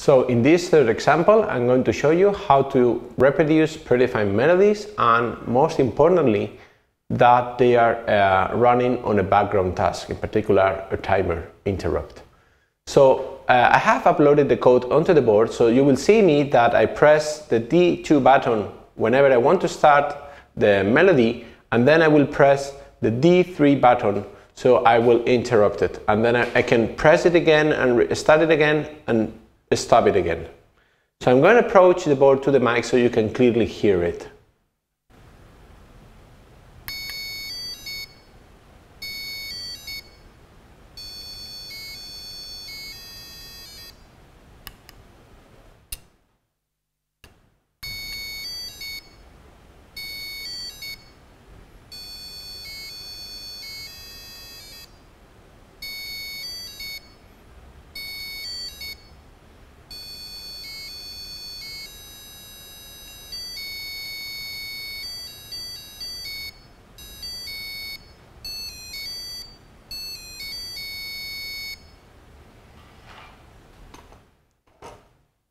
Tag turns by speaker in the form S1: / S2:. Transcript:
S1: So in this third example, I'm going to show you how to reproduce predefined melodies and most importantly, that they are uh, running on a background task, in particular a timer interrupt. So uh, I have uploaded the code onto the board, so you will see me that I press the D2 button whenever I want to start the melody, and then I will press the D3 button so I will interrupt it. And then I, I can press it again and start it again and stop it again. So I'm going to approach the board to the mic so you can clearly hear it.